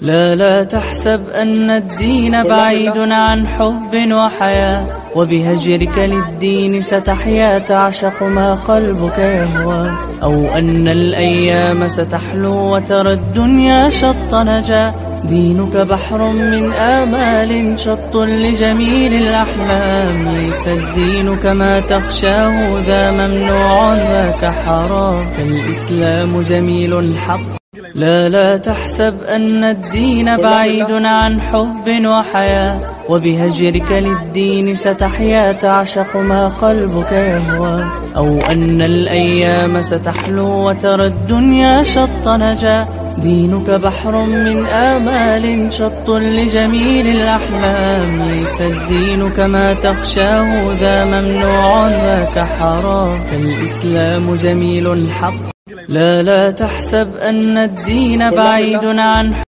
لا لا تحسب أن الدين بعيد عن حب وحياة وبهجرك للدين ستحيا تعشق ما قلبك يهوى. أو أن الأيام ستحلو وترى الدنيا شط نجا. دينك بحر من آمال شط لجميل الأحلام. ليس الدين كما تخشاه ذا ممنوع ذاك حرام. الإسلام جميل حق لا لا تحسب أن الدين بعيد عن حب وحياة وبهجرك للدين ستحيا تعشق ما قلبك يهوى. أو أن الأيام ستحلو وترى الدنيا شط نجا. دينك بحر من آمال شط لجميل الأحلام. ليس الدين كما تخشاه ذا ممنوع ذاك حرام. الإسلام جميل حق لا لا تحسب أن الدين بعيد عن